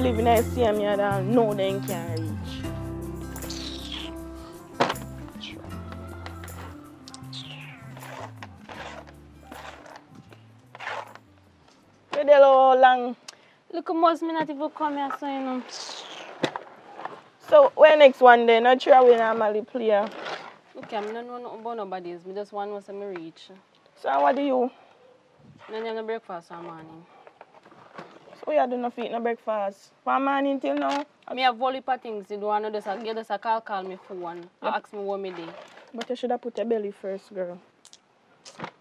living in the same yard and know they can't reach. Where they how long? Look at most me not even come here, so you know. So where next one then? Not sure we normally play. Look, I don't know nothing about nobody's. Me just want to me reach. So what do you? Me don't have no breakfast for morning. We are doing no feet no breakfast. From morning till now. Me have heap of things to do and you just, a- you just a call, call me phone. You ask me what me do. But you should have put your belly first, girl.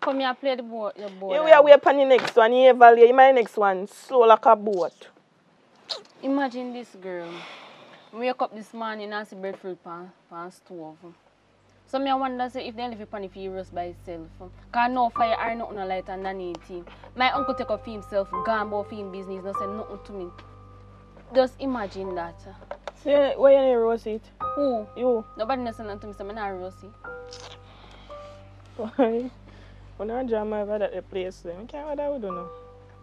Come here, play the board, your board. Here we are waiting the next one. You evaluate my next one. So like a boat. Imagine this girl. Wake up this morning and see breadfruit pan, pan stove. So me I wonder say if they leave it pan if he roast by itself. Cause no fire or nothing no light underneath him. My uncle take up for himself, gone about for him business, no say nothing to me. Just imagine that. See, where you need roast it? Who? You. Nobody knows nothing to me, so me not roast it. Why? When I drama over at the place, then I can't what I would do now.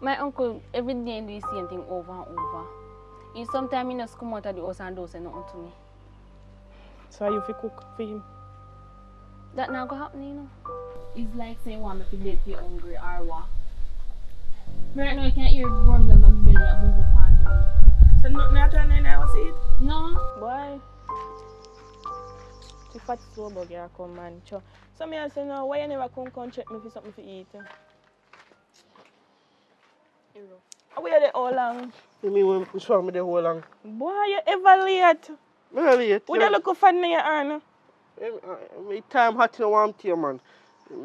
My uncle every day do the same thing over and over. And sometimes he just come out of the house and don't say nothing to me. So you fi cook for him. That not gonna happen, you know. It's like say you want me to dead for hungry or what. Right now you can hear rumble in my belly and move up and down. So nothing at all then I was it? No. Why? The fat slow bug you come man. Cho. So me I say no, why you never come come check me for something to eat? How we are there all long? You mean when push for me the whole long? Boy, you ever late? Me not late. Would you look fun in your hand? Eh, uh, Me time hot in the warm tea, man.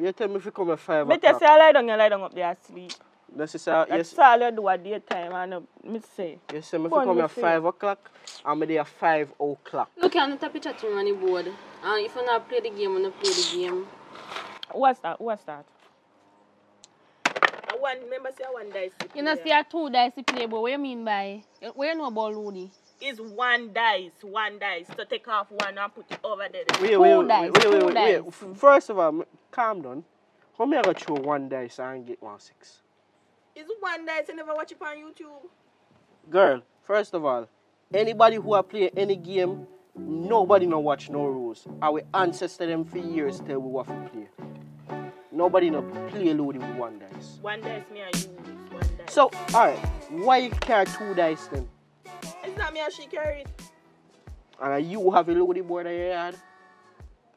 You tell me if you come at 5 Better say. I lie down, you lie down up there asleep. That's just, uh, That's yes, all you do at daytime and uh, me say. you say me if you come at 5 o'clock, I'm there at 5 o'clock. Look, I'm not a picture to on the board. And if you not play the game, you not play the game. What's that? What's that? I want, remember say I want dice. You know, see a two dice to play, but what you mean by? What you know about Looney? It's one dice, one dice. To take off one and put it over there. Wait, Two wait, wait, dice, wait, two wait, wait, wait. First of all, calm down. How me I got throw one dice and get one six? It's one dice. You never watch it on YouTube. Girl, first of all, anybody who a play any game, nobody no watch no rules. Our ancestor them for years tell we what to play. Nobody no play loading with one dice. One dice me and you use one dice. So, alright, why you carry two dice then? It's not me and she carry it. And you have a loading board in your yard?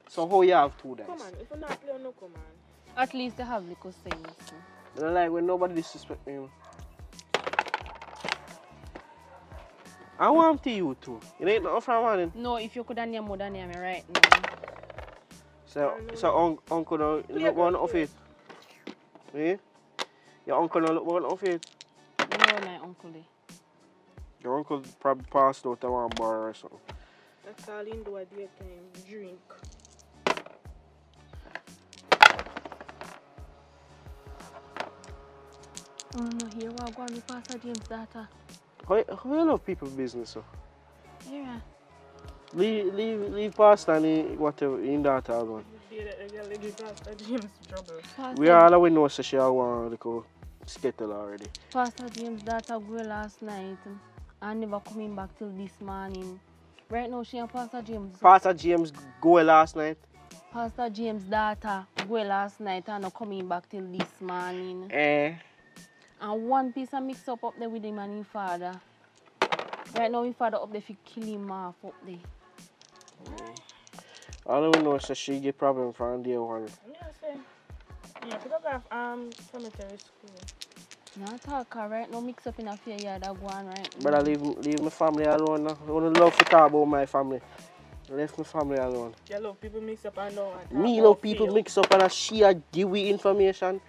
So how you have two dice? Come on, if you not play, no come on. At least they have little sense. I don't like when nobody disrespect me. I want to you too. It ain't nothing from morning. No, if you could have name more than name me right now. So, so un- uncle don't look one girl, off it. Eh? Your uncle don't look one off it. You know my uncle dey. Your uncle probably passed out at one bar or something. That's all in do at daytime. Drink. Oh no, here we go with Pastor James' daughter. How, how you love people business so? Yeah. Leave, leave, leave past and whatever in that alone. The day that the girl they give Pastor James trouble. Pastor, We all we know so she have one little skittle already. Pastor James' daughter go last night and never coming back till this morning. Right now, she and Pastor James. Pastor James go last night. Pastor James' daughter go last night and not coming back till this morning. Eh. And one piece of mix up up there with him and his father. Right now, his father up there for kill him off up there. All we know so she get problem from day one. Yeah, say. Yeah, because I have um cemetery school. Now talk her right now mix up in a fair yard that go on right But I leave leave my family alone. now. I wanna love to talk about my family. I left my family alone. Yeah, look, people mix up and down. and Me talk know people fail. mix up and I share give we information.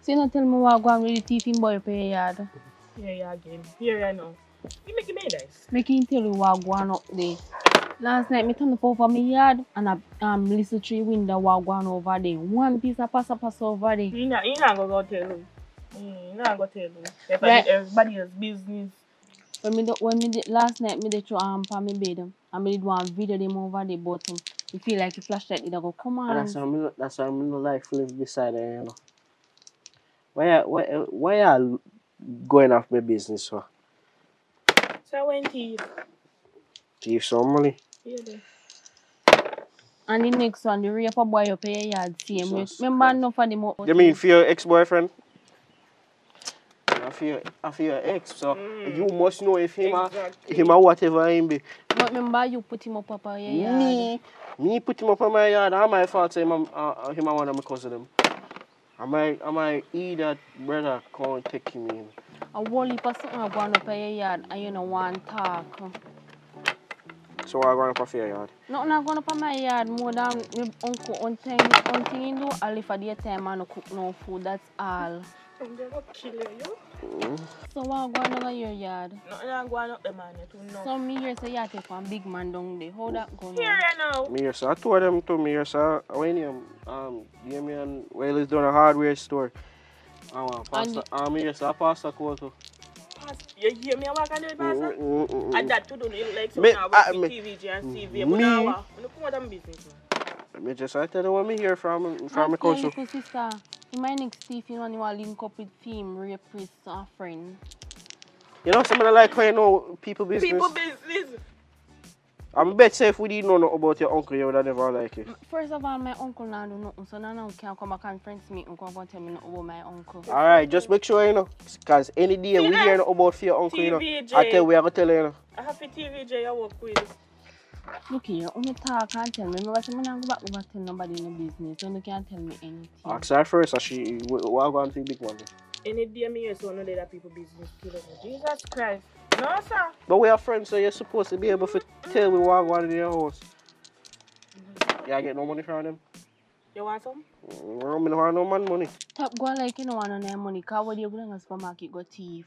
So you not tell me what go on with the thief in boy pay yard. Yeah, you again. Here I know. You make it me dice. Make him tell you what go on up there. Last night me turn up over my yard and a um little tree window what go on over there. One piece of pass pass over there. You not, you not gonna go tell him. Mm, you not gonna tell him. Everybody, Right. everybody has business. When me do, when me did, last night me did throw um pa me bed and me did one video them over the bottom. You feel like you flashlight it go come And on. that's how me that's how me no life live beside her, you know. Why I- why why I going off my business so So when thief. thief some money. Yeah. And the next one, the rape a boy up in your yard same Remember Christ. enough of them You mean for your ex-boyfriend? I for your, I for your ex, so you must know if him a, Exactly. him a whatever him be. But remember you put him up up in your yard. Me, me put him up on my yard. How my fault say him, a- uh, him a one of my cousin them. I might, I might eat that brother can't take him in. A whole heap of something a going up in your yard and you don't want talk. So I going up off your yard. Nothing a going up in my yard more than my uncle one thing, one thing he do, I live for the time and no cook no food, that's all. I'm gonna kill you. So what going on in your yard? Nothing I'm going up the man, you too know. So me here say you take one big man down there. How that going Here on? you know. Me here, so I told them to me here, so when you um give me an well it's done a hardware store. I want pasta. Um, here, so I pasta quota. Pass. You hear me walk on the pastor? Mm, mm, mm, And mm. that to do you like so Me- now I- with me- TVJ and CV. But me- now what? You come out of business. man. Me just I tell you what me hear from from my Ask cousin. sister. In my next Steve, you want to link up with film, rapist, or friend. You know, somebody like how you know people business. People business. I'm bet say if we didn't know nothing about your uncle, you would have never like it. First of all, my uncle now do nothing, so now I can't come back and friends me and come and tell me nothing about my uncle. Alright, just make sure you know. Cause any day we hear nothing about your uncle, you know. I tell we are gonna tell you, you know. I have a TVJ I work with. Look here, when you talk and tell me, remember say me not go back over tell nobody in the business, so you can't tell me anything. Ask her first, and she what going to big one. Any day me hear so no that people business kill us. Jesus Christ. No sir. But we are friends, so you're supposed to be able to tell me what going in your house. Yeah, I get no money from them. You want some? I don't want no man money. Stop going like you don't want no money, cause when you go to the supermarket, go thief.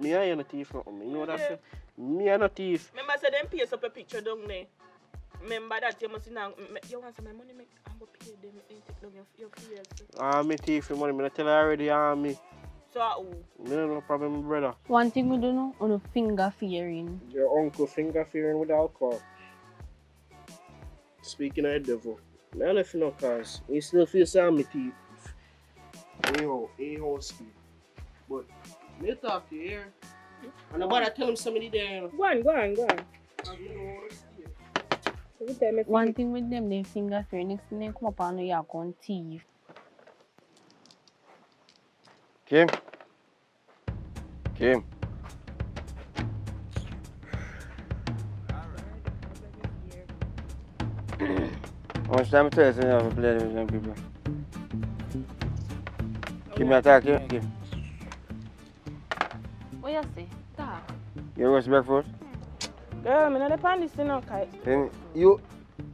Me I ain't a thief, nothing. Me know that. Say. Me ain't a thief. Remember say them paste up a picture down there. Remember that you must now. You want some my money? Make I'm gonna pay them and take down your your fears. Ah, me thief for money. Me not tell her already, ah, me. So uh, who? Me no problem, brother. One thing we do know, on the finger fearing. Your uncle finger fearing with alcohol. Speaking of the devil, me I left you know cause we still feel some me thief. Anyhow, anyhow speak. But me talk to you here. And nobody tell him somebody there. Go on, go on, go on. I One thing with them, they finger fearing. Next thing they come up and you go thief. Kim? Kim? How much time it takes have to play with them people? Kim, attack you? Kim. You say? You roast breakfast? Hmm. Girl, me not depend this you know, you,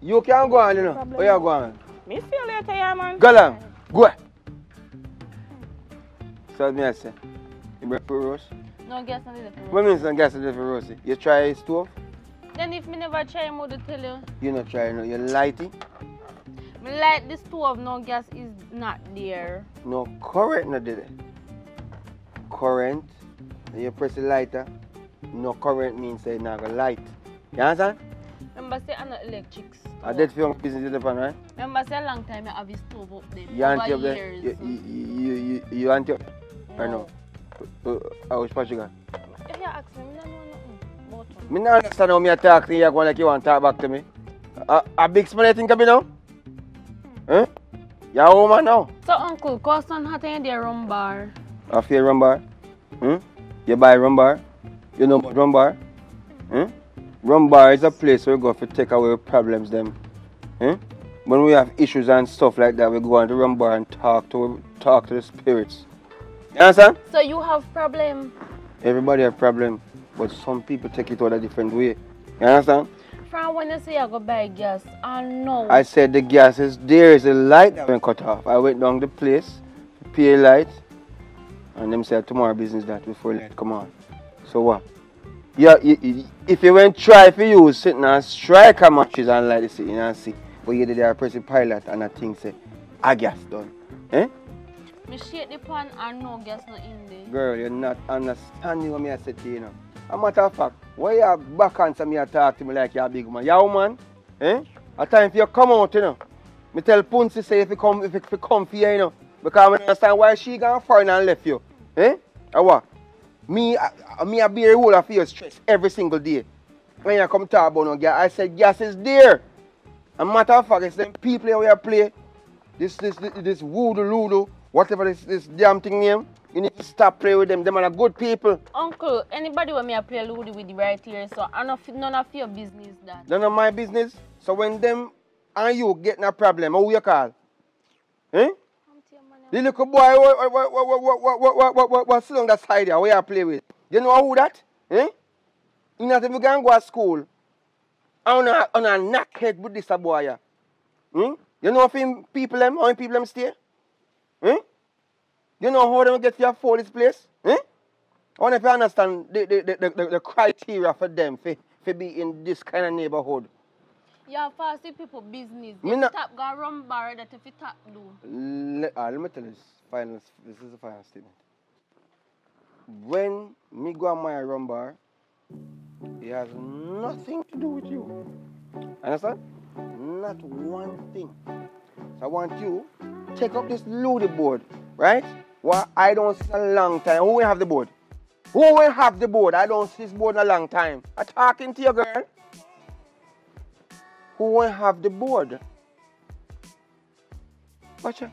you can go on, you know. Problem. Oh, Where you go on? me see you later, yeah, man. Go along. Go. So me I say? You breakfast roast? No gas on the What means some gas is for roast? You try stove? Then if me never try, I would tell you. You not try, no. You light it? Me like the stove, no gas is not there. No current no did it. Current, and you press the lighter, no current means say not gonna light. You understand? Remember say I'm not electric stove. I did for business in Japan, right? Remember say a long time I have a stove up there. You anti up there? You, you, you, you, you up? No? Uh, how much you got? If you ask me, I don't know nothing about. Me not understand how me talk to you, you going like you want to talk back to me. A, a big smile you think of me now? Huh? You're a woman now. So uncle, cause on hot in there rum bar. A fair rum bar? Hmm? You buy rum bar? You know about rum bar? Hmm? Rum bar is a place where we go to take away problems them. Hmm? When we have issues and stuff like that, we go on the rum bar and talk to talk to the spirits. You understand? So you have problem. Everybody have problem, but some people take it out a different way. You understand? From when you say I go buy gas, I know. I said the gas is there is a light that went cut off. I went down the place, pay light, and them said tomorrow business that before light come on. So what? Yeah, you, you- if you went try for you sitting and strike a matches and light the sitting and see, but you did there pressing pilot and I think say, a gas done. Eh? Me shake the pan and no gas not in there. Girl, you're not understanding what me I said to you, you know. A matter of fact, why you back answer me and talk to me like you're a big man? You a woman? Eh? A time for you come out, you know. Me tell Punsi say if you come if you come for you, you know. Because I understand why she gone foreign and left you. Eh? Or what? Me, I, I- me, I bear a whole of your stress every single day. When you come talk about no gas, I said gas is there. A matter of fact, it's them people here where play this this this, this voodoo ludo, whatever this this damn thing name. You need to stop playing with them. Them are good people. Uncle, anybody when me a play Ludi with the right here, so I know none of your business that. None of my business. So when them and you getting a problem, who you call? Eh? The little boy what what what what what what what what what what what that side there, where you play with. You know who that? Eh? You not even going go to school. A on a knockhead with this a boy. yeah. Hmm? You know if him people how many people them stay? Eh? You know how them get to afford this place? Eh? I wonder if you understand the, the, the, the, the, criteria for them for, for be in this kind of neighborhood. Yeah, fast see people business. Me If not- tap go run bar that if you tap do. Let, uh, let me tell you this final, this is the final statement. When me go on my rum bar, it has nothing to do with you. Understand? Not one thing. So I want you take up this loaded board, right? Well, I don't see a long time. Who will have the board? Who will have the board? I don't see this board in a long time. I'm talking to you, girl. Who will have the board? Watch out.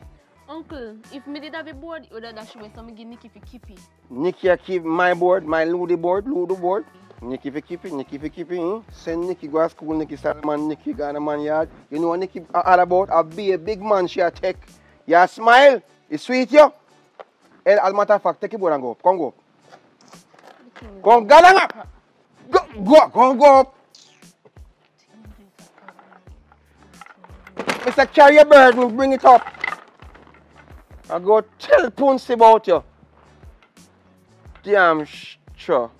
Uncle, if me did have a board, you would have dash away so me give Nicky for keepy. Nikki I keep my board, my Ludy board, Ludo board. Nikki for keep it, Nikki for keep it. Hmm? Send Nikki go to school, Nikki start man, Nikki go a man yard. You know what Nikki a- all about? I'll be a big man she a take. You smile, it's sweet you. And as a matter of fact, take your board and go up. Come go up. Come go up. Go, go, go, go up. Mr. Carry your burden, bring it up. I go tell Punsy about you. Damn sure.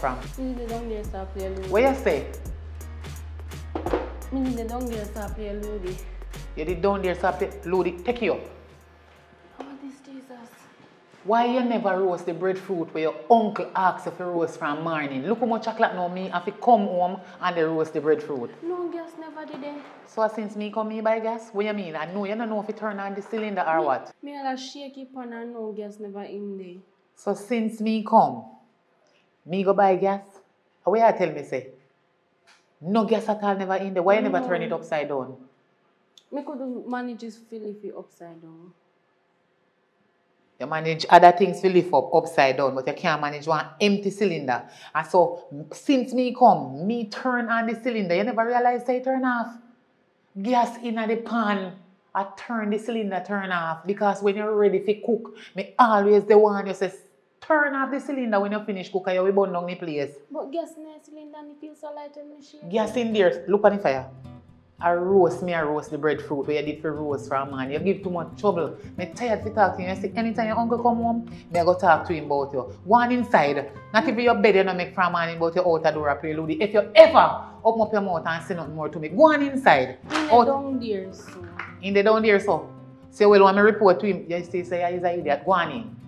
From? Me the down there start play Ludi. Where you stay? Me the down there start play Ludi. You did down there, so Ludi, take you up. Oh, this Jesus. Why you never roast the breadfruit where your uncle asks if you roast from morning? Look how much chocolate now me have to come home and they roast the breadfruit. No gas never did it. So since me come here by gas, what you mean? I know you don't know if you turn on the cylinder or what. Me a shaky pan and no gas never in there. So since me come, me go buy gas. Where I tell me say, no gas at all never in there. Why you never turn it upside down? Me could manage this fill if it upside down. You manage other things to lift up upside down, but you can't manage one empty cylinder. And so since me come, me turn on the cylinder. You never realize say turn off. Gas in the pan. I turn the cylinder turn off because when you're ready to cook, me always the one you say turn off the cylinder when you finish cook and you will burn down the place. But gas in the cylinder and it feels so light and machine. Gas in there, look on the fire. I roast me, I roast the breadfruit where you did for roast for a man. You give too much trouble. Me tired to talk to you. You see, anytime your uncle come home, me I go talk to him about you. One inside. Not even your bed you don't make from morning about your outer door play Ludi. If you ever open up your mouth and say nothing more to me, go on inside. Me Out down there so. in the down there so. Say well when me report to him, you say say he's an idiot. Go on in.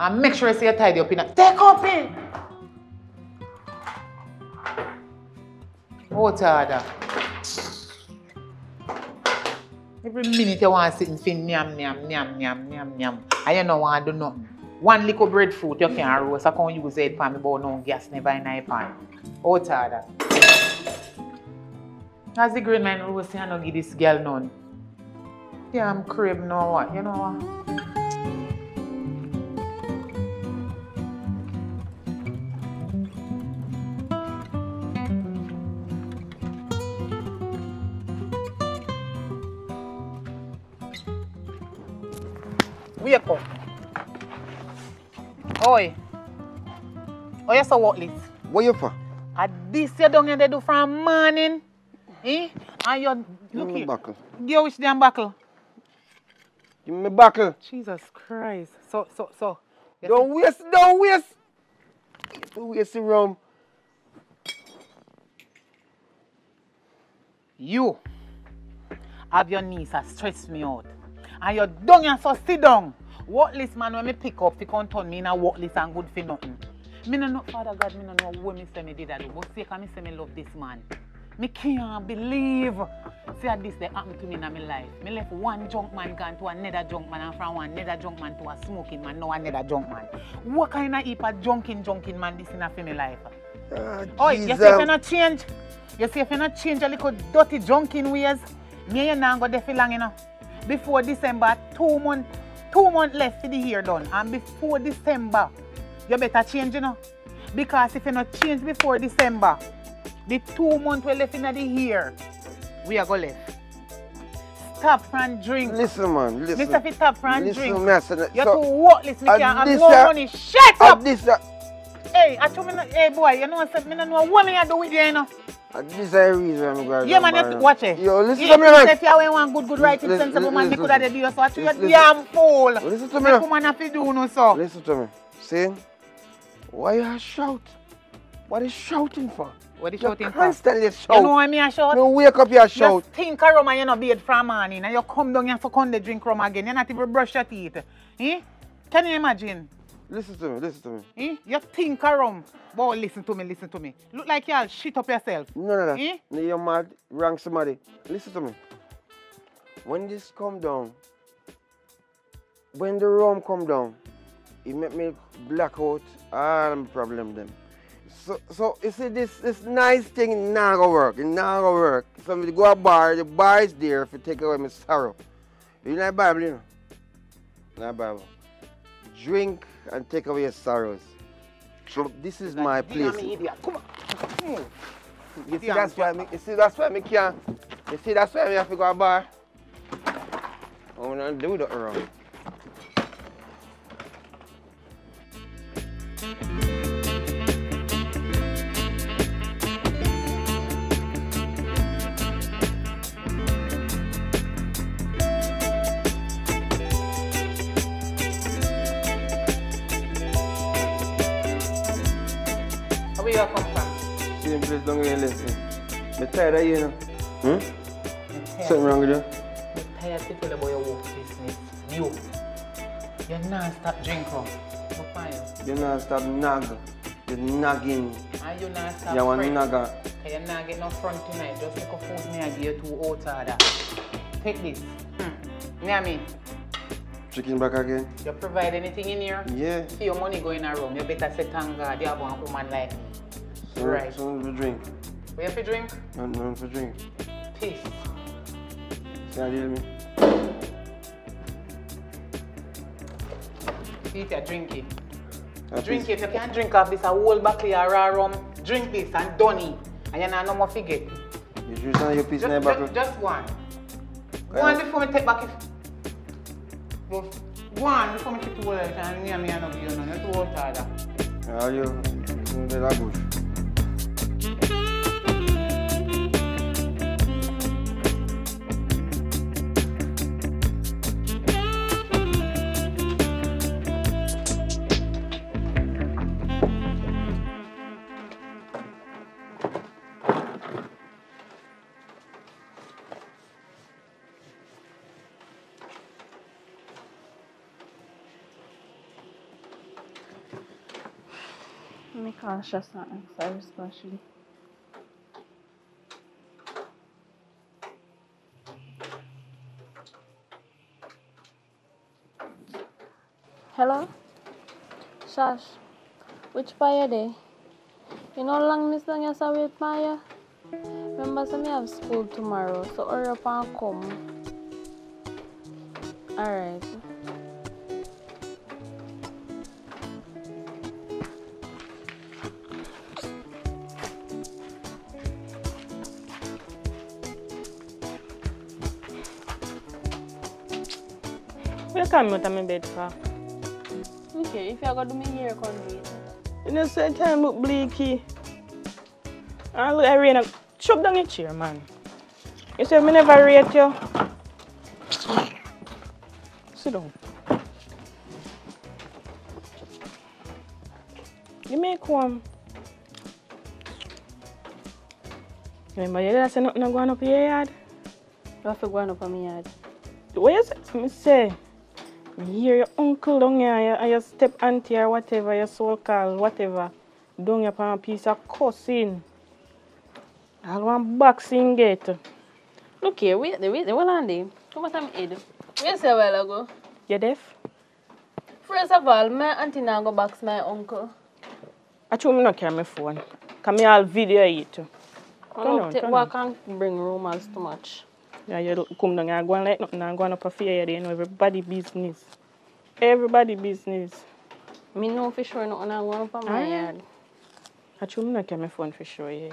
And make sure you say you tidy up in a take up in. Out order. Every minute you want to sit and say nyam, nyam, nyam, nyam, nyam, nyam. And you don't want to do nothing. One little breadfruit you can roast. I can't use it for me, but no gas never in my pan. Out order. As the green man roasting, I don't give this girl none. Yeah, I'm crib now what? You know what? Oi. Oh, you so what, Liz? What you for? And this you don't get to do from morning. Eh? And you Give look here. buckle. Give which damn buckle. Give me buckle. Jesus Christ. So, so, so. Don't waste, don't waste. Don't waste the rum. You have your niece that stress me out. And you're done and so sit down. Worthless man when me pick up, he can't turn me in a worthless and good for nothing. Me no know, Father God, me no know what me say me did that. But sake of me say me love this man. Me can't believe. See how this they happen to me in my life. Me left one junk man gone to another junk man and from one another junk man to a smoking man, now another junk man. What kind of heap of junking junking man this in a me life? Ah, Oh, you see if you not change, you see if you not change a little dirty junking ways, me and you not go there for long, enough. Before December, two month, two month left for the year done. And before December, you better change, you know. Because if you not change before December, the two month we left in the year, we are go left. Stop from drink. Listen, man, listen. Mr. Fit stop from Listen, drink. me, You're so- too worthless, me and can't have no uh, money. Shut up! this, uh, Hey, I told me, hey boy, you know what I said? Me don't know what me I do with you, you know. And this is the reason I'm going Yeah, man, you have to watch it. Yo, listen you to me, If man. you have one good, good, right, Listen, sensible man, listen, could have you so. I tell you, listen, damn fool. Listen to me. Make woman have to do no so. Listen to me. See? Why you shout? What is shouting for? What is You shouting for? constantly shout. You know why me I shout? You wake up, you shout. You think of rum and you not bathe from morning and you come down here for come to drink rum again. You not even brush your teeth. Eh? Can you imagine? Listen to me, listen to me. Eh? You think rum. Boy, listen to me, listen to me. Look like you'll shit up yourself. No, no, no. Eh? No, You're mad. Wrong somebody. Listen to me. When this come down, when the rum come down, it make me black out all my problem them. So, so you see this this nice thing not gonna work. It not gonna work. So me go a bar, the bar is there to take away my sorrow. You know Bible, you know? Not Bible. Drink and take away your sorrows. So this is my place. Come on. Hmm. You see, that's why me, you see, that's why me can't. You see, that's why me have to go a bar. Oh, I wanna do that wrong. Tired of you, you know. Hmm? Something wrong with you? I'm tired to tell about your work business. You. You're not stop drink rum. No fine. You're not stop nag. You nagging. And you're not stop You want fret. nagger. You're not getting no front tonight. Just take a food me and give you two out order. Take this. Hmm. Near me. Chicken back again? You provide anything in here? Yeah. See your money going around. You better say thank God you have one woman like me. So, Right. So to drink. We have to drink? None, none for drink. Peace. See how deal me? Eat your drink it. That Drink is- it. You can't drink off this a whole bottle of raw rum. Drink this and done it. And you not no more forget. You just on your piece in the Just, buckle. just, just one. Yeah. One before me take back it. One before me take two words and me and me and no you none. You two out order. Ah, you. You de la Gosh, that's not excited squishy. Hello? Sash, which paya day? You know lang miss lang sa with Maya? Remember sa me have school tomorrow, so hurry up and come. Alright. Where come out of my bed for? Okay, if you go do me hair come do it. You know, same time look bleaky. I look, I rain. Chop down your chair, man. You say me never rate you. Sit down. You make one. Remember, you did say nothing not going up your yard? You have to go up on my yard. What you say? Me say, hear your uncle down here, your, your step auntie or whatever, your soul call, whatever, down here on a piece of cussing. I want boxing gate. Look here, wait, wait, wait, hold on there. Come on, I'm head. Where say a while ago? You deaf? First of all, my auntie now go box my uncle. I told me not carry my phone. Cause me all video it too. I don't on, what can bring rumors too much. Yeah, you come down here going like nothing and going up a fear you know everybody business. Everybody business. Me know for sure nothing going up on my Ah. yard. I told me not carry my phone for sure yet.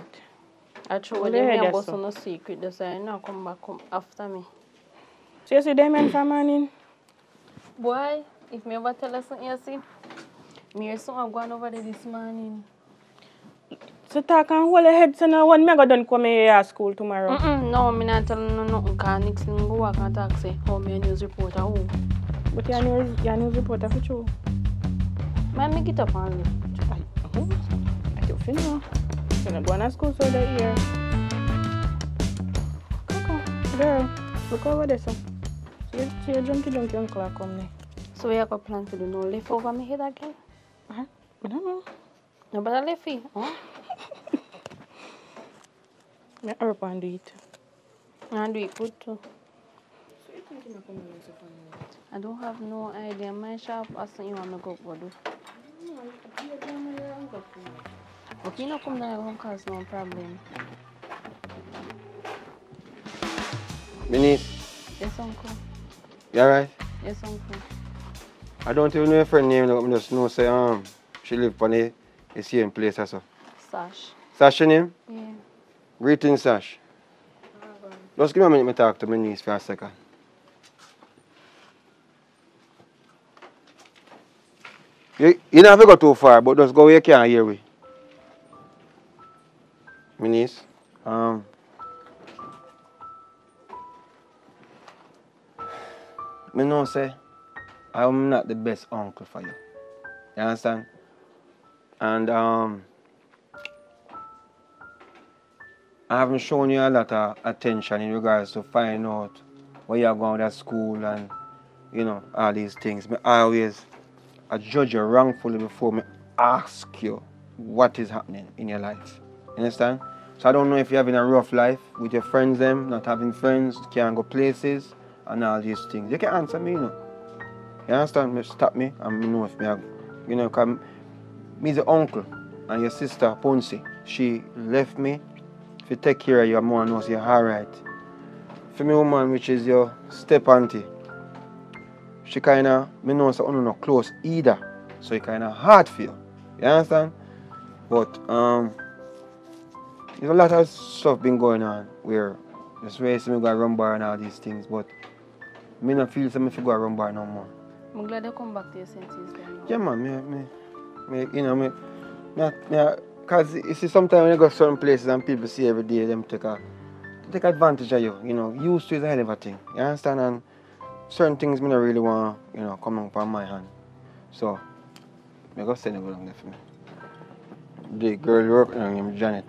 I told Well, them yeah, me that's about so. no secret. They say now come back come after me. So you see them men from morning? Boy, if me ever tell us something you see, me hear something going over there this morning. So talk and hold your head so now when me go done come here at school tomorrow. Mm-mm, no, me not tell no nothing cause next thing go walk and talk say how me a news reporter who. But you're news, you're news reporter for true. Man, me get up and leave. I, oh, I don't feel no. You're not going to school so that year. Come on, girl. Look over there, so. See your, your junky junky uncle a come there. So we have a plan to do no lift over my head again? Uh-huh. I don't know. No better lift it, huh? Me hurry up and do it. And do it good too. I don't have no idea. My shop has something you want me go go do. Okay, you know come down and cause no problem. Minnie, Yes, uncle. you alright? Yes, uncle. I don't even know your friend name, I just know say um she live on the, the same place also. Sash. Sash your name? Yeah. Greetings, Sash. Just give me a minute to talk to my niece for a second. You, you don't have to go too far, but just go where you can hear me. My niece, um, me know say I'm not the best uncle for you. You understand? And um, I haven't shown you a lot of attention in regards to finding out where you're going to school and you know all these things. But I always I judge you wrongfully before me ask you what is happening in your life. You understand? So I don't know if you're having a rough life with your friends them, not having friends, can't go places and all these things. You can answer me, you know. You understand? Me stop me me know if me you know, come. me the uncle and your sister Ponce, she left me if you take care of your mom knows you're alright. For me woman which is your step auntie, she kinda me know so no close either. So it kinda hard for you. You understand? But um there's a lot of stuff been going on where just where see me go run bar and all these things, but me not feel so me fi go bar no more. I'm glad you come back to your senses then. Yeah, man, me, me, me you know, me, me, me, cause you see, sometimes when you go certain places and people see every day, them take a, take advantage of you. You know, used to is a hell of a thing. You understand? And certain things me not really want, you know, come up on my hand. So, me go send go down there for me. The girl working on him, Janet.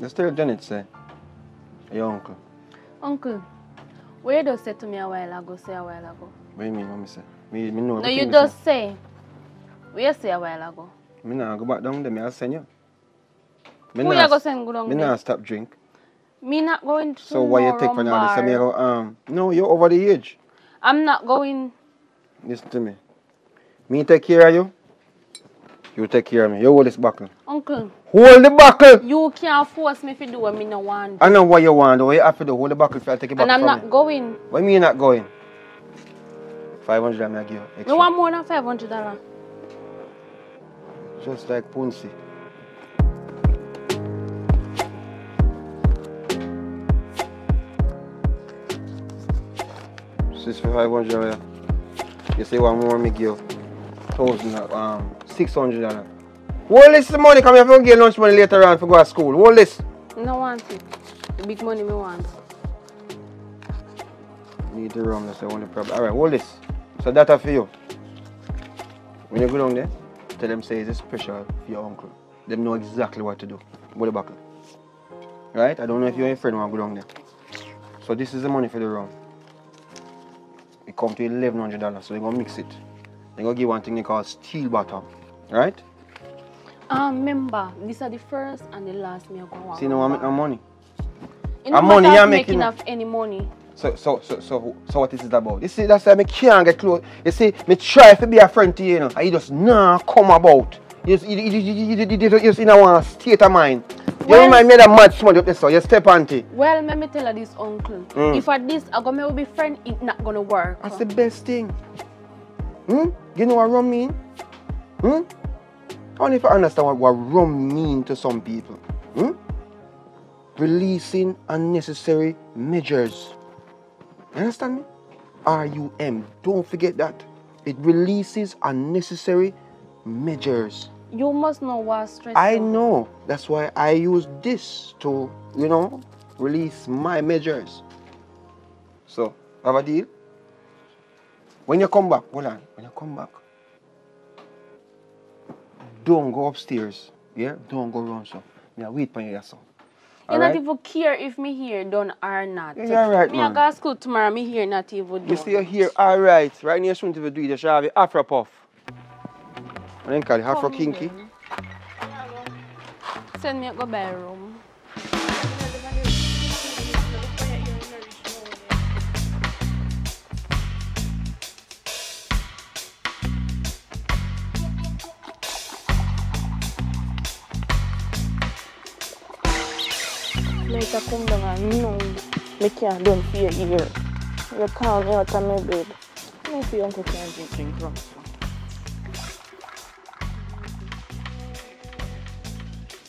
Just tell Janet say, your uncle. Uncle, where you just said to me a while ago, say a while ago. What do you mean, what me say? Me, me know No, you just say. Where you say a while ago? Say. Me nah go back down there, me I'll send you. Me Who you go send go Me not stop drink. Me not going to So what you take for now? They me go, um, no, you're over the age. I'm not going. Listen to me. Me take care of you. You take care of me. You hold this buckle. Uncle. Hold the buckle. You can't force me to do what me no want. I know what you want. Though. What you have to do. Hold the buckle for I take it back And I'm not me. going. Why me not going? 500 I give you. Extra. You want more than 500 dollars? Just like punsi. 651 dollars. You say one more, me give thousand um six hundred dollars. What list money? Come here for get lunch money later on for go to school. What list? No want it. The big money me want. Need the room, that's the only problem. Alright, what list? So that for you. When you go down there, tell them say it's special for your uncle. Them know exactly what to do. Go the back. Right? I don't know if you and your friend want to go down there. So this is the money for the room. It come to eleven hundred dollars, so they're gonna mix it. They're gonna give one thing they call steel bottom. Right? Um, remember, these are the first and the last me I go. See no one make no money. You know, And money, you're making making any money. So so so so so what is it about? You see, that's why I can't get close. You see, me try to be a friend to you, you know, and you just nah come about. You just, you, you, you, you, you, you, you just in a one state of mind. You Well- remind me of that mad up there, so you step on it. Well, let me tell you this, uncle. Mm. If at this I go me will be friend, it not gonna work. That's the best thing. Hmm? You know what rum mean? Hmm? I don't if I understand what, what rum mean to some people. Hmm? Releasing unnecessary measures. You understand me? R-U-M. Don't forget that. It releases unnecessary measures. You must know what stress. I you. know. That's why I use this to, you know, release my measures. So, have a deal? When you come back, hold on. When you come back, don't go upstairs. Yeah? Don't go around so. Me I wait for you so. You Alright? not even care if me here done or not. Yeah, you're right, Me man. I go to school tomorrow. Me here not even You done. see you here, alright. Right now you shouldn't even do it. You should have the Afro puff. What do you call it? Afro Come kinky? then. Send me a go buy a room. Make her come down and no, me can't done for your ear. You call me out of my bed. No, if your uncle can't drink, drink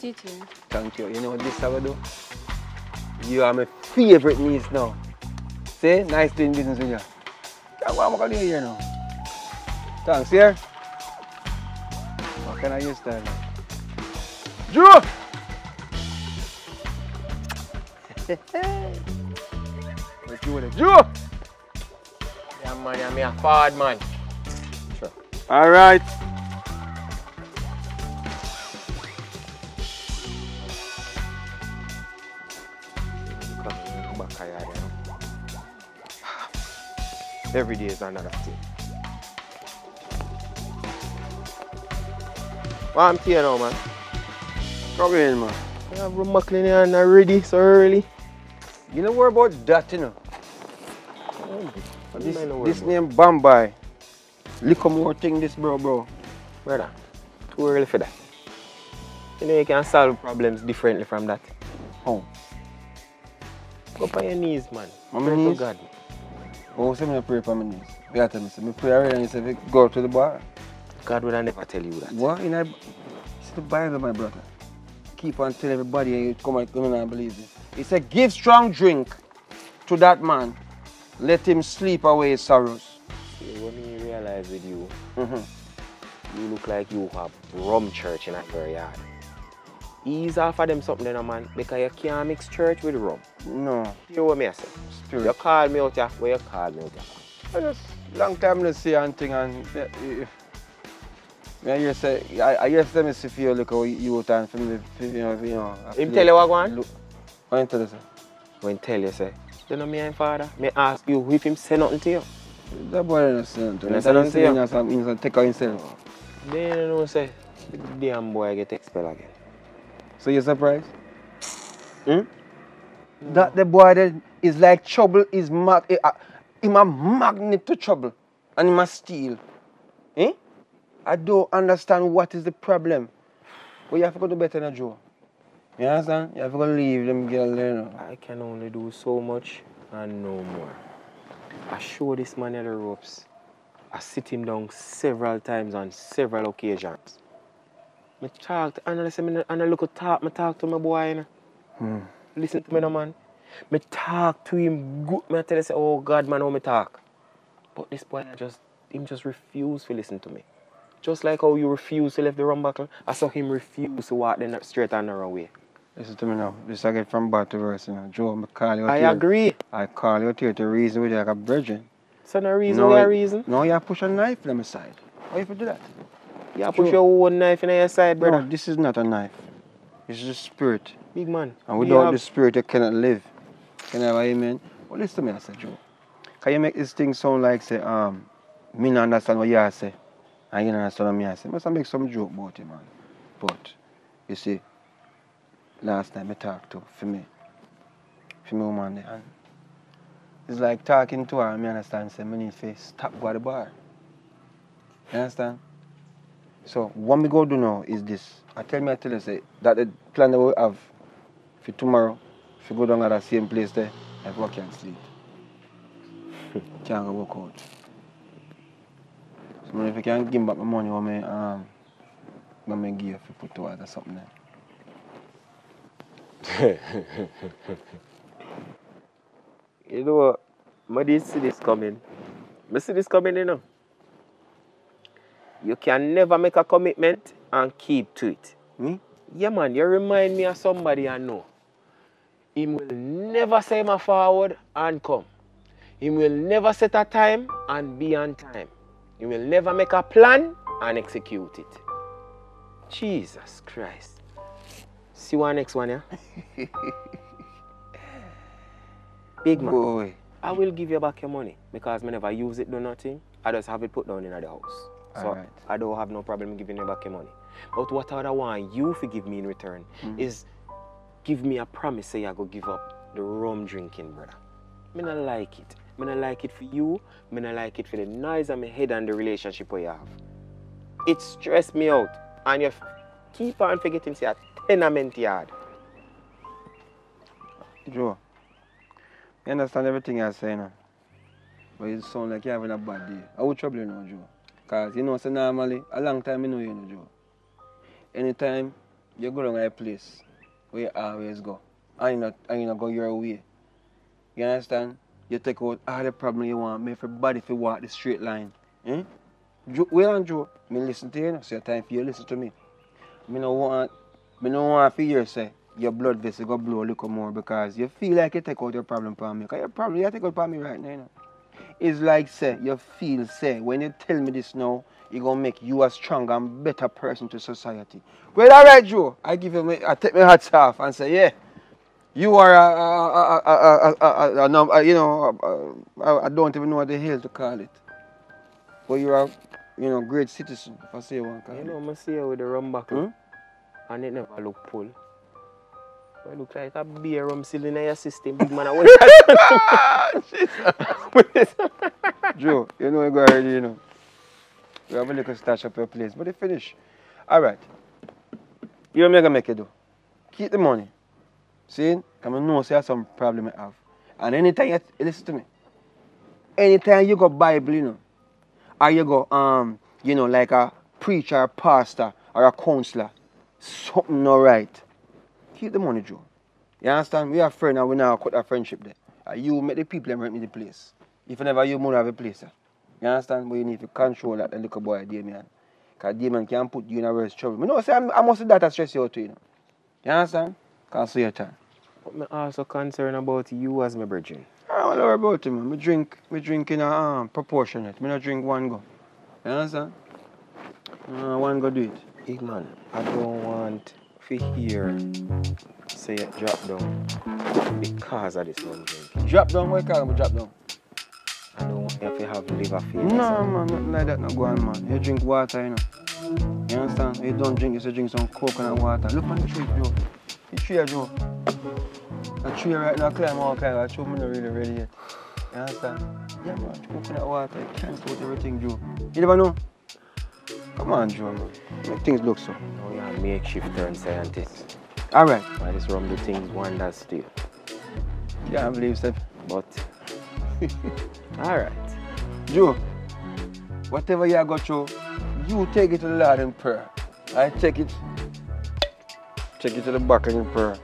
rum. Sit here. Thank you. You know what this I will do? You are my favorite niece now. See? Nice doing business with you. Yeah, what am I going to do here now? Thanks, here. What can I use that now? Drew! what you want to Drew! Yeah, man, I'm a forward man. All right. Every day is another thing. What I'm here now, man. Come in, man. I have room McLean here and I'm ready so early. You know what about that, you know? What This, this name Bombay. Little more thing this bro, bro. Brother, too early for that. You know you can solve problems differently from that. How? Go on your knees, man. On my knees? God. Oh, say me pray for my knees. You tell me, say me pray already and you say go to the bar. God will have never tell you that. What? In a, it's the Bible, my brother. Keep on telling everybody and you come and come and believe it. He said, give strong drink to that man. Let him sleep away his sorrows. See, when me realize with you, Mhm. you look like you have rum church in your yard. Ease off of them something then, man, because you can't mix church with rum. No, Hear what me I say? spirit. You call me out here, where you call me out here? I just long time no see anything and yeah, yeah. Me I hear say I, I hear say me see you look how you and for me you know you know. Him tell you what go on? Look, what him tell you say? When tell you say, you know me and father, me ask you if him say nothing to you. That boy innocent. You Innocent understand and saying him? some innocent take out himself. Then you know say, the damn boy get expelled again. So you're surprised? Hmm? That the boy that is like trouble is mag uh, him a magnet to trouble and him a steal. Eh? I don't understand what is the problem. But you have to go to better than Joe. You understand? You have to go leave them girl there. You know. I can only do so much and no more. I show this man the ropes. I sit him down several times on several occasions. Me talk to and I say and I look at talk, me talk to my boy. You know. Hmm. Listen to me, no man. Me talk to him good. Me tell say, oh God, man, how me talk. But this boy just him just refuse to listen to me. Just like how you refuse to leave the rum buckle, I saw him refuse to walk the straight and narrow way. Listen to me now. This I get from bad to worse. You know. Joe, I call you I here. agree. I call you here to reason with you like a virgin. So no reason, No, no reason. No, you push a knife on my side. Why you do that? You push Sure. your own knife in your side, brother. No, this is not a knife. It's is a spirit. Big man. And without have- the spirit, you cannot live. Can I have amen? Well, listen to me, I say, Joe. Can you make this thing sound like, say, um, me not understand what you are say, and you don't understand what me I say? Must I make some joke about it, man. But, you see, last time I talked to, for me, for me woman there, and it's like talking to her, me understand, say, me need to stop go at the bar. You understand? So, what we go do now is this. I tell me, I tell you, say, that the plan that we have for tomorrow, if you go down at the same place there, I work and sleep. Can't go work out. So if you can give back my money, what me um what me give you if you put towards or something there. You know what? I did see this coming. I see this coming, you know. You can never make a commitment and keep to it. Me? Yeah, man, you remind me of somebody I know. He will never say my forward and come. He will never set a time and be on time. He will never make a plan and execute it. Jesus Christ. See one next one, yeah? Big man. Boy. I will give you back your money because I never use it, do nothing. I just have it put down in the house. So Alright. I don't have no problem giving you back your money. But what I want you to give me in return hmm. is give me a promise say I go give up the rum drinking, brother. Me not like it. Me not like it for you. Me not like it for the noise on my head and the relationship we have. It stressed me out. And you keep on forgetting say a tenement yard. Joe. You understand everything you're saying now? But it sounds like you're having a bad day. How would trouble you now, Joe? Cause you know, so normally, a long time I know you know, Joe. Anytime you go to a place where you always go, and you not, and you not go your way. You understand? You take out all the problem you want, make everybody feel walk the straight line. Eh? Joe, well and Joe, me listen to you, now, so it's time for you listen to me. Me no want, me no want for you say your blood vessel go blow a little more because you feel like you take out your problem from me. Cause your problem you take out from me right now. You know? It's like, say, you feel, say, when you tell me this now, it's going to make you a stronger and better person to society. Well, all right, Joe. I give him, I take my hat off and say, yeah, you are a, a, a, a you know, I don't even know what the hell to call it. But you're a, you know, great citizen, if I say one call You know, I see you with the rum buckle, hmm? and it never look full. It look like a beer rum still in your system, big man. I want Joe, you know you go already, you know. You have a little stash up your place, but it finish. All right. You know what I'm gonna make you do? Keep the money. See? Come on, know say have some problem I have. And anytime you listen to me. Anytime you go Bible, you know, or you go um, you know, like a preacher, a pastor, or a counselor, something not right. Keep the money, Joe. You understand? We are friends and we now cut our friendship there. Uh, you make the people and rent me the place. If you never you money have a place. eh. You understand? But you need to control that little boy, Damien. Because Damien can put you in a worse trouble. I know say I must that stress you out too, you know. You understand? See your time. I'm also concerned about you as my brethren. I don't worry about it, man. Me drink, me drink in a um, proportionate. Me not drink one go. You understand? Uh, one go do it. Big man, I don't want to hear say it drop down because of this one drink. Drop down, where can I drop down? I don't want you to have liver failure. No, man, nothing like that not go on, man. You drink water, you know. You understand? You don't drink, you say drink some coconut water. Look on the tree, Joe. The tree, Joe. The tree right now climb all kind of tree, me not really ready yet. You understand? Yeah, man, coconut water, it cancel out everything, Joe. You never know? Come on, Joe, man. Make things look so. You're a makeshift turn scientist. All right. Why this rum do things wonders still. Yeah, I believe that. But alright. Joe, whatever you got through, you take it to the Lord in prayer. I take it, take it to the back in prayer.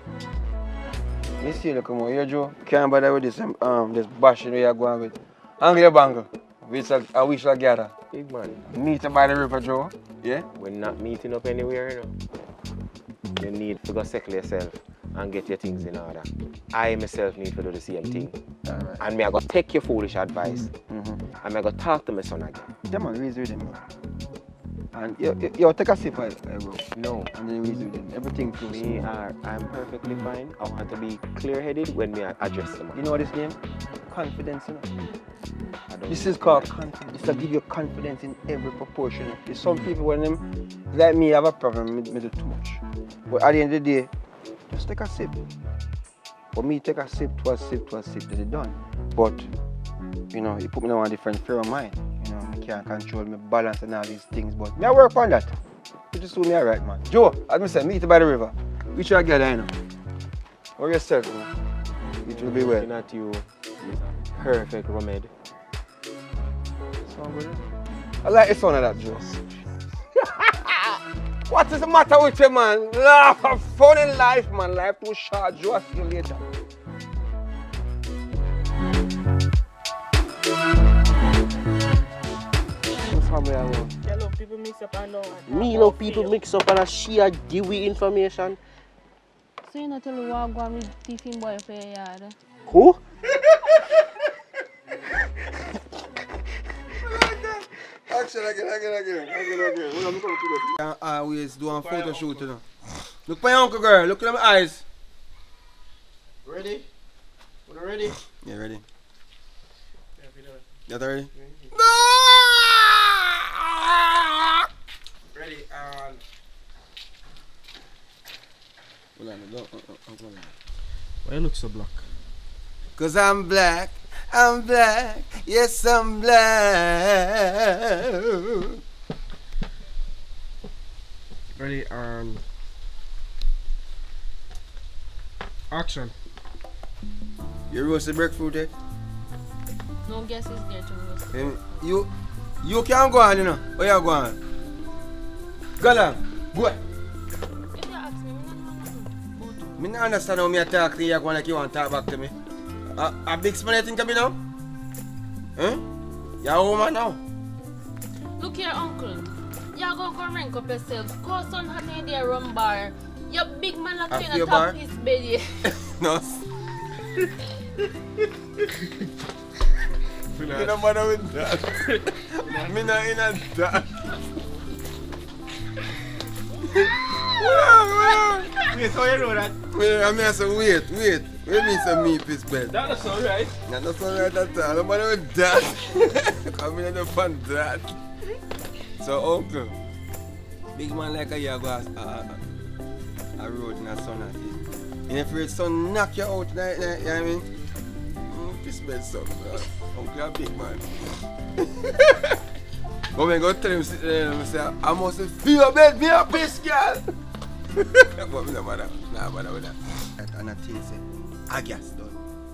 You see, look, come on, here, Joe. Can't bother with this, um, this bashing we are going with. Angle bangle. We shall, I wish I gather. Big man. Meet her by the river, Joe. Yeah? We're not meeting up anywhere, you know. You need to go settle yourself and get your things in order. I myself need to do the same thing. Alright. And me I go take your foolish advice Mm-hmm. and me I go talk to my son again. Yeah, man, reason with him. And you, you take a sip, I will. No. And then with him. Everything close. Me are I'm perfectly fine. I want to be clear headed when we address the You know what this name? Confidence, you know? Hmm. This is called confidence. This will give you confidence in every proportion. There's some people when them like me have a problem, me do too much. But at the end of the day, just take a sip. For me, take a sip, to a sip, to a sip, then it done. But you know, it put me on a different frame of mind. You I can't control my balance and all these things. But me I work on that. Pretty soon me alright, man. Joe, as me say, meet you by the river. We should get there, you know. Or yourself, man. It will be well. Looking at you is a perfect remedy. Good? I like the sound of that, Joe. what is the matter with you, man? Laugh, have fun in life, man. Life too short. Joe, I'll see you later. What's family around? Yeah, look, people mix up and down. Me love people mix up and I share dewy information. So you not tell me what go on with tiffin boy for your yard? Who? Action again, again, again, again, again. Hold on, I'm coming to the uh, always do a photo shoot, you know. Look my uncle girl, look at my eyes. Ready? We're ready? Yeah, ready? You ready? Ready Hold on, don't, hold on. Why you look so black? Cause I'm black, I'm black, yes I'm black. Ready and action. You roasted breadfruit, eh? No guess is there to roast. Um, you, you can't go on, you know. Where you go on? Go on, boy. If you ask me, me not understand how me a talk to you, go on like you want to talk back to me. A, a big smile you think of me now? Eh? Huh? You're a woman now. Look here, uncle. You go go rank up yourself. Go son hat in there rum bar. Your big man like After you in your top bar? his bed. No. Me no matter with that. me not in a that. Yes, how you know that? Me, I mean, I say, wait, wait. Wait me some me piss bed. That is alright. Not that's all right at all. No matter with that. Come in the fun that. So, uncle, big man like a year go a, a, uh, a road in a sun and it. And if your son knock you out, like, like, you know what I mean? Mm, piss bed son, bro. Uncle a big man. but when I go tell him, sit there uh, and say, I must feel bed, me a piss, girl. Me no nah matter with that. I tell you, say, I guess done.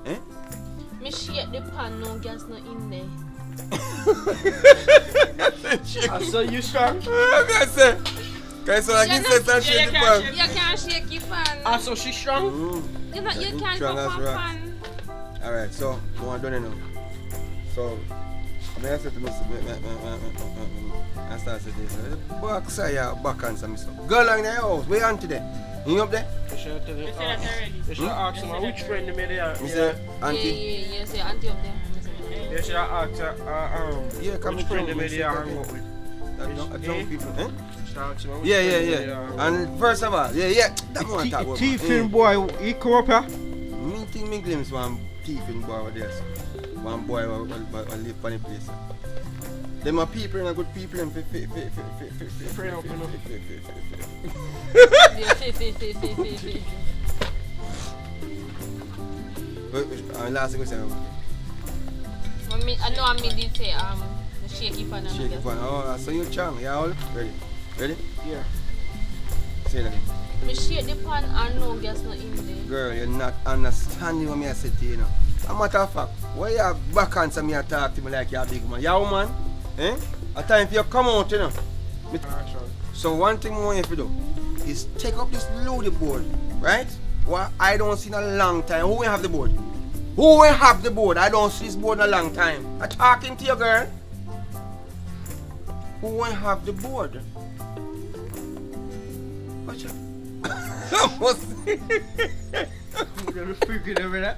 Eh? me shake the pan, no gas no in there. I saw you strong. I say, can I say like you said that yeah, the pan? You can't shake your pan. I saw she strong. Mm. You, not, you can't strong as from pan. Alright, so, no one done now. So, I mean, I said to myself, I started to say, back side, yeah, back and some stuff. Go along there, house, where auntie there? You up there? You should tell You her. say. You should ask her which friend they made there. Me Yeah. Yeah, auntie? yeah, yeah. Say auntie up there. You should ask her. Uh, um, Yeah, come which and friend they tell me, made say there hang out with. That drunk- people, eh? Should ask her which Yeah, yeah, friend they made there yeah. And first of all, yeah, yeah, that one talk about. Thiefing boy, he come up here. Mm. Me think me glimpse one thiefing boy over there. One boy will live on the place. So. Them are people and a good people and fi- fi- fi- fi- fi- fi- fi- Pray up, fi- you know. fi- fi- fi- fi- fi- Yeah, fi, fi, fi, fi, fi, fi. Wait, wait, uh, last question. Well, me, I know I me did say um, me shaky pan and Shake it. Oh, so you chang. Yeah, all ready. Ready? Yeah. Say that again. Me shake the pan and no gas not in there. Girl, you're not understanding what me I say to you, you know. A matter of fact, why you back answer me and talk to me like you're a big man? Yeah, woman? Eh? A time for you come out, you know. So one thing I want you to do is take up this loaded board, right? What I don't see in a long time. Who will have the board? Who will have the board? I don't see this board in a long time. I'm talking to you, girl. Who will have the board? Watch out. What's You're freaking over there.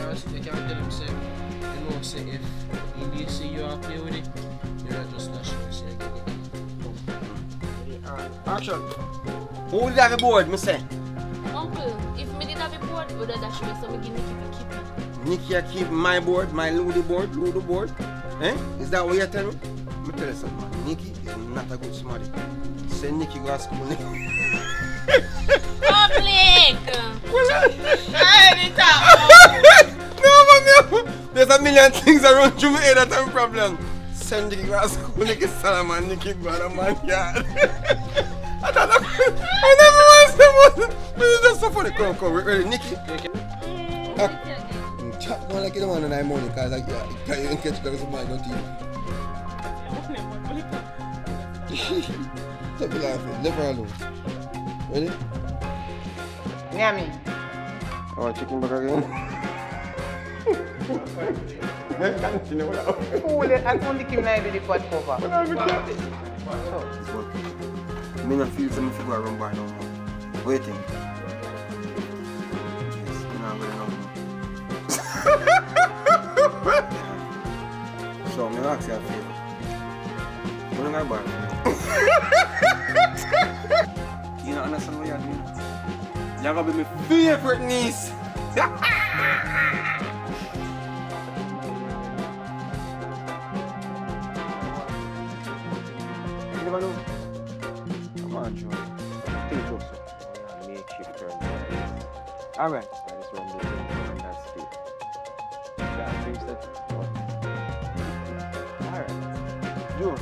account, the character himself, and also if indeed see you are POD, you are just slashing the second. Action! Hol där vid bordet, Musse? Uncle, if me did have a board, would I dash me some give Nikki to keep it? Nikki, I keep my board, my Ludo board, Ludo board. Eh? Is that what you're telling me? Let me tell you something, Nikki is not a good smarty. Say Nikki go to school, Nikki. Public! Well, I... problem. There's a million things around Jamaica that are a problem. Send the grass school, Nicky Salaman, Nicky Baraman, yeah. I don't know. I never was the most. This is just so funny. Come, come, ready, Nicky. Ah. Chat one like you don't want to nine morning because like, yeah, you can't even catch girls with mine, don't you? Stop laughing, leave alone. Ready? Yummy. Oh, chicken burger again. Then can't you know that? Cool, I only came now with the pot cover. But I'll be careful. So. Me not feel something to go around by no more. What do you think? Yes, me not going no So, me not ask you a favor. What am I buying? You don't understand what you're doing? You're gonna be my favorite niece! Alright. I just thing on that speed. Yeah, fix that. Alright. Joe,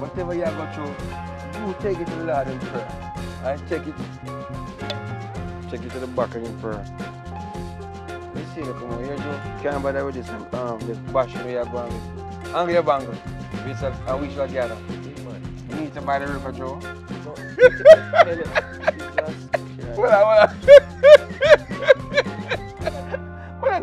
whatever you got through, you take it to the Lord in prayer. I take it. Take it to the back in prayer. You see, come on here, Joe. Can't bother with this, um, this bashing we are going with. Your bangle. We shall, uh, we shall gather. You need to buy the river, Joe. Well, well.